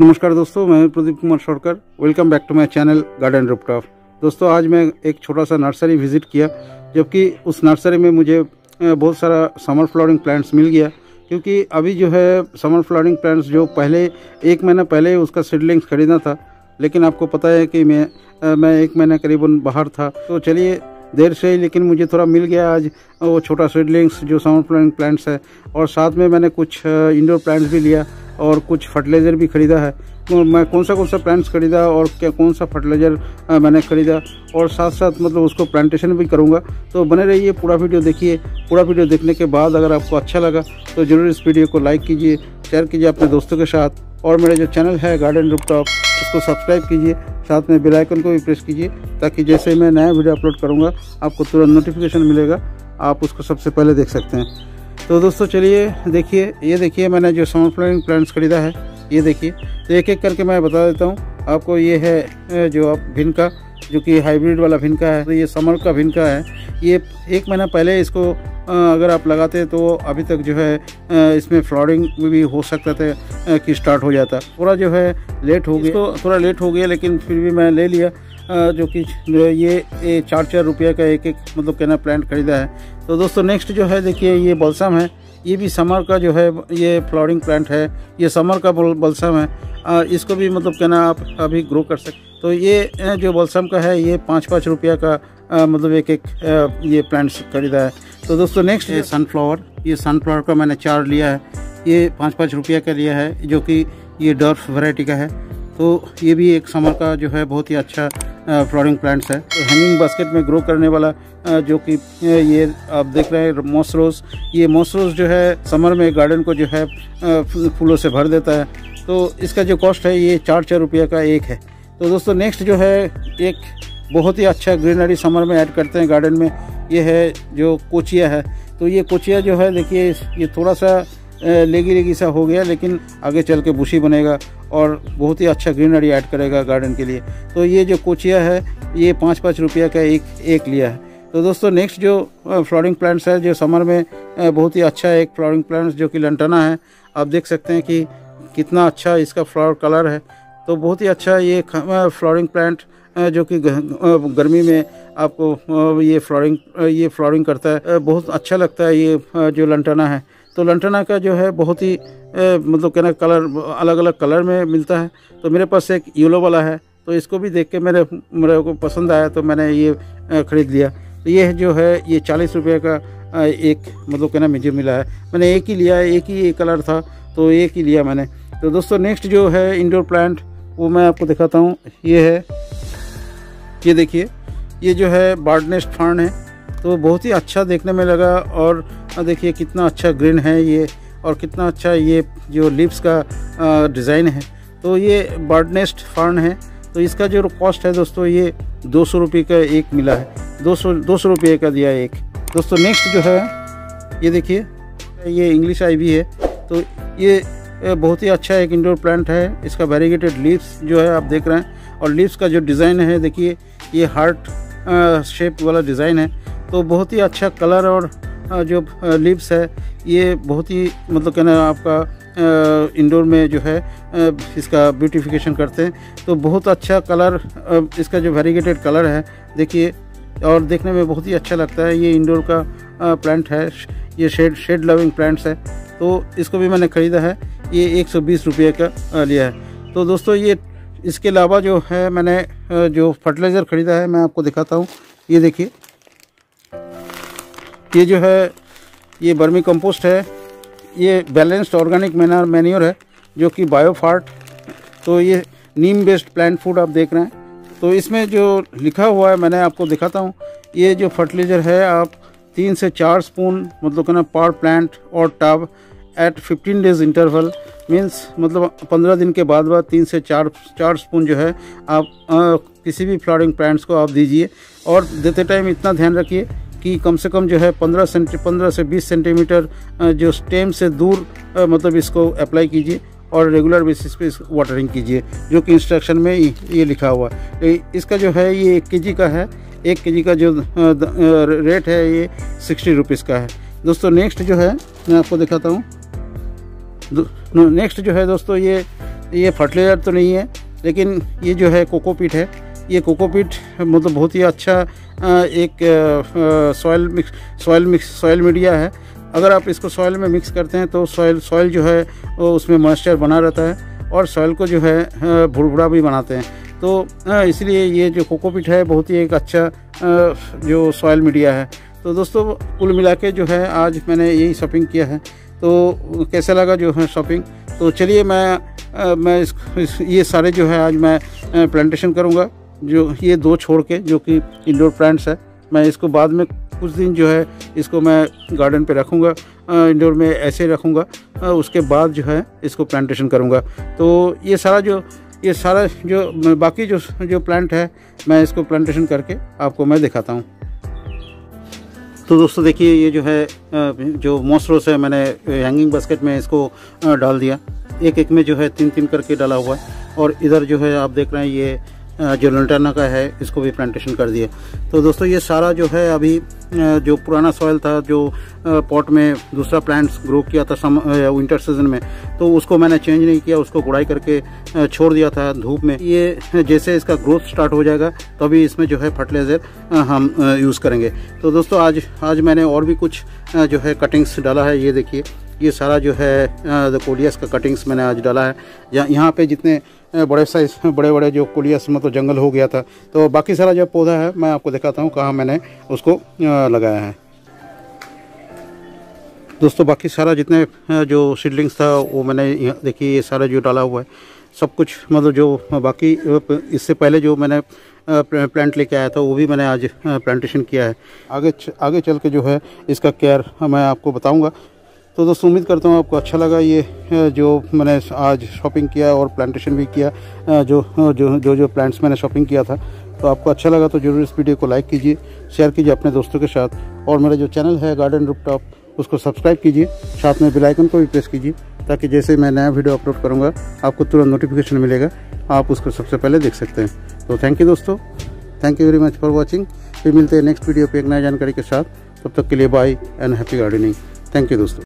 नमस्कार दोस्तों, मैं Pradeep Kumar Shorkar. Welcome back to my channel garden rooftop दोस्तों, आज मैं एक छोटा सा नर्सरी विज़िट किया, जबकि उस नर्सरी में मुझे बहुत सारा समर फ्लावरिंग प्लांट्स मिल गया, क्योंकि अभी जो है समर फ्लावरिंग प्लांट्स जो पहले, एक महीना पहले उसका सीडलिंग्स खरीदना था, लेकिन आपको पता है कि मैं मैं एक महीना करीबन बाहर था। तो चलिए देर से ही, लेकिन मुझे थोड़ा मिल गया आज। वो छोटा सीडलिंग्स जो समर फ्लावरिंग प्लांट्स है। और साथ में मैंने कुछ इंडोर प्लांट्स भी लिया और कुछ फर्टिलाइज़र भी ख़रीदा है। तो मैं कौन सा कौन सा प्लांट्स खरीदा और क्या कौन सा फर्टिलाइज़र मैंने ख़रीदा। और साथ साथ मतलब उसको प्लांटेशन भी करूँगा। तो बने रहिए, पूरा वीडियो देखिए। पूरा वीडियो देखने के बाद अगर आपको अच्छा लगा तो ज़रूर इस वीडियो को लाइक कीजिए शेयर कीजिए अपने दोस्तों के साथ। और मेरा जो चैनल है गार्डन टॉप उसको सब्सक्राइब कीजिए। साथ में बेल आइकन को भी प्रेस कीजिए ताकि जैसे मैं नया वीडियो अपलोड करूँगा, आपको तुरंत नोटिफिकेशन मिलेगा। आप उसको सबसे पहले देख सकते हैं। तो दोस्तों चलिए, देखिए, ये देखिए मैंने जो समर प्लानिंग प्लांट्स खरीदा है, ये देखिए। तो एक एक करके मैं बता देता हूँ। आपको ये है, जो आप भिनका जो कि हाइब्रिड वाला भिनका है तो ये समर का भिनका है। ये एक महीना पहले इसको अगर आप लगाते तो अभी तक जो है इसमें फ्लॉरिंग भी हो सकता था कि स्टार्ट हो जाता। थोड़ा जो है लेट हो गया। तो थोड़ा लेट हो गया, लेकिन फिर भी मैं ले लिया जो कि ये चार चार रुपये का एक एक मतलब कहना प्लांट खरीदा है। तो दोस्तों नेक्स्ट जो है, देखिए, ये बलसम है। ये भी समर का जो है ये फ्लावरिंग प्लांट है ये समर का बलसम है आ, इसको भी मतलब कहना आप अभी ग्रो कर सकते तो ये जो बलसम का है ये पाँच पाँच रुपया का आ, मतलब एक एक आ, ये प्लांट्स खरीदा है। तो दोस्तों नेक्स्ट ये सनफ्लावर ये सनफ्लावर का मैंने चार लिया है। ये पाँच पाँच रुपया का लिया है जो कि ये डर्फ वैरायटी का है। तो ये भी एक समर का जो है बहुत ही अच्छा फ्लोरिंग प्लांट्स है। तो हैंगिंग बास्केट में ग्रो करने वाला जो कि ये आप देख रहे हैं मोसरोज ये मोसरोज जो है समर में गार्डन को जो है फूलों से भर देता है। तो इसका जो कॉस्ट है, ये चार चार रुपये का एक है। तो दोस्तों नेक्स्ट जो है, एक बहुत ही अच्छा ग्रीनरी समर में ऐड करते हैं गार्डन में। ये है जो कोचिया है। तो ये कोचिया जो है, देखिए, ये थोड़ा सा लेगी लेगी सा हो गया, लेकिन आगे चल के बुशी बनेगा और बहुत ही अच्छा ग्रीनरी ऐड करेगा गार्डन के लिए। तो ये जो कोचिया है, ये पाँच पाँच रुपया का एक एक लिया है। तो दोस्तों नेक्स्ट जो फ्लावरिंग प्लांट्स है, जो समर में बहुत ही अच्छा एक फ्लावरिंग प्लांट्स जो कि लंटना है, आप देख सकते हैं कि कितना अच्छा इसका फ्लावर कलर है। तो बहुत ही अच्छा ये फ्लावरिंग प्लांट जो कि गर्मी में आपको ये फ्लावरिंग ये फ्लावरिंग करता है। बहुत अच्छा लगता है ये जो लंटना है। तो लंटना का जो है बहुत ही मतलब कहना कलर अलग अलग कलर में मिलता है। तो मेरे पास एक येलो वाला है तो इसको भी देख के मेरे मेरे को पसंद आया तो मैंने ये ख़रीद लिया। तो ये जो है, ये चालीस रुपये का एक मतलब कहना मुझे मिला है। मैंने एक ही लिया, एक ही कलर था तो एक ही लिया मैंने। तो दोस्तों नेक्स्ट जो है इंडोर प्लांट वो मैं आपको दिखाता हूँ। ये है, ये देखिए, ये जो है बार्डनेस्ट फार्न है। तो बहुत ही अच्छा देखने में लगा और देखिए कितना अच्छा ग्रीन है ये और कितना अच्छा ये जो लिप्स का डिज़ाइन है। तो ये बर्डनेस्ट फर्न है। तो इसका जो कॉस्ट है दोस्तों ये दो सौ रुपये का एक मिला है। दो सौ दो सौ रुपये का दिया एक। दोस्तों नेक्स्ट जो है, ये देखिए, ये इंग्लिश आई है। तो ये बहुत ही अच्छा एक इंडोर प्लांट है। इसका वेरीगेटेड लीव्स जो है आप देख रहे हैं। और लीव्स का जो डिज़ाइन है, देखिए, ये हार्ट शेप वाला डिज़ाइन है। तो बहुत ही अच्छा कलर और जो लिप्स है, ये बहुत ही मतलब कहना आपका इंडोर में जो है इसका ब्यूटिफिकेशन करते हैं। तो बहुत अच्छा कलर इसका जो वेरीगेटेड कलर है, देखिए, और देखने में बहुत ही अच्छा लगता है। ये इंडोर का प्लांट है, ये शेड शेड लविंग प्लांट्स है। तो इसको भी मैंने ख़रीदा है, ये एक सौ बीस रुपये का लिया है। तो दोस्तों, ये, इसके अलावा जो है, मैंने जो फर्टिलाइज़र ख़रीदा है, मैं आपको दिखाता हूँ। ये देखिए ये जो है ये बर्मी कंपोस्ट है। ये बैलेंस्ड ऑर्गेनिक मैनर मैन्योर है जो कि बायोफार्ट तो ये नीम बेस्ड प्लांट फ़ूड आप देख रहे हैं। तो इसमें जो लिखा हुआ है मैंने आपको दिखाता हूँ। ये जो फर्टिलाइज़र है आप तीन से चार स्पून मतलब कहना पर प्लांट और tub eight fifteen days interval means मतलब पंद्रह दिन के बाद बाद तीन से चार चार स्पून जो है आप आ, किसी भी फ्लावरिंग प्लांट्स को आप दीजिए। और देते टाइम इतना ध्यान रखिए कि कम से कम जो है पंद्रह सेंटी, पंद्रह से बीस सेंटीमीटर जो स्टेम से दूर मतलब इसको अप्लाई कीजिए और रेगुलर बेसिस पे वाटरिंग कीजिए, जो कि इंस्ट्रक्शन में ये लिखा हुआ है। इसका जो है ये एक के का है, एक के का जो रेट है ये सिक्सटी रुपीज़ का है। दोस्तों नेक्स्ट जो है, मैं आपको दिखाता हूँ। नेक्स्ट जो है दोस्तों ये ये फर्टिलाइज़र तो नहीं है, लेकिन ये जो है कोकोपीट है ये कोकोपीट मतलब बहुत ही अच्छा एक soil mix soil mix soil media है। अगर आप इसको सॉयल में मिक्स करते हैं तो सॉयल सॉयल जो है उसमें मॉइस्चर बना रहता है और सॉयल को जो है भुड़भुड़ा भी बनाते हैं। तो इसलिए ये जो कोकोपीट है बहुत ही एक अच्छा जो सॉयल मीडिया है। तो दोस्तों कुल मिला के जो है आज मैंने यही शॉपिंग किया है। तो कैसा लगा जो है शॉपिंग तो चलिए मैं मैं इस, इस ये सारे जो है आज मैं प्लांटेशन करूँगा। जो ये दो छोड़ के, जो कि इंडोर प्लांट्स है, मैं इसको बाद में कुछ दिन जो है इसको मैं गार्डन पे रखूँगा इंडोर में ऐसे रखूँगा उसके बाद जो है इसको प्लांटेशन करूँगा। तो ये सारा जो, ये सारा जो बाकी जो जो प्लांट है, मैं इसको प्लांटेशन करके आपको मैं दिखाता हूँ। तो दोस्तों देखिए, ये जो है जो मोसरोस है, मैंने हैंगिंग बास्केट में इसको डाल दिया। एक एक में जो है तीन तीन करके डाला हुआ है। और इधर जो है आप देख रहे हैं, ये जो लंटाना का है, इसको भी प्लांटेशन कर दिया। तो दोस्तों, ये सारा जो है अभी जो पुराना सॉयल था, जो पॉट में दूसरा प्लांट्स ग्रो किया था सम विंटर सीज़न में तो उसको मैंने चेंज नहीं किया, उसको गुड़ाई करके छोड़ दिया था धूप में। ये जैसे इसका ग्रोथ स्टार्ट हो जाएगा, तभी इसमें जो है फर्टिलाइज़र हम यूज़ करेंगे। तो दोस्तों, आज आज मैंने और भी कुछ जो है कटिंग्स डाला है, ये देखिए। ये सारा जो है कोलियस का कटिंग्स मैंने आज डाला है। या यहाँ पे जितने बड़े साइज़ बड़े बड़े जो कोलियस मतलब जंगल हो गया था। तो बाकी सारा जो पौधा है, मैं आपको दिखाता हूँ कहाँ मैंने उसको लगाया है। दोस्तों, बाकी सारा जितने जो सीडलिंग्स था, वो मैंने देखिए, ये सारा जो डाला हुआ है, सब कुछ मतलब जो बाकी इससे पहले जो मैंने प्लांट लेके आया था, वो भी मैंने आज प्लांटेशन किया है। आगे आगे चल के जो है, इसका केयर मैं आपको बताऊँगा। तो दोस्तों, उम्मीद करता हूँ आपको अच्छा लगा ये जो मैंने आज शॉपिंग किया और प्लांटेशन भी किया जो जो जो जो प्लांट्स मैंने शॉपिंग किया था। तो आपको अच्छा लगा तो ज़रूर इस वीडियो को लाइक कीजिए शेयर कीजिए अपने दोस्तों के साथ और मेरा जो चैनल है गार्डन रूप टॉप उसको सब्सक्राइब कीजिए। साथ में बेलाइकन को भी प्रेस कीजिए, ताकि जैसे मैं नया वीडियो अपलोड करूँगा, आपको तुरंत नोटिफिकेशन मिलेगा। आप उसको सबसे पहले देख सकते हैं। तो थैंक यू दोस्तों। Thank you very much for watching फिर मिलते हैं नेक्स्ट वीडियो पर एक नई जानकारी के साथ। तब तक के लिए bye and happy gardening thank you दोस्तों।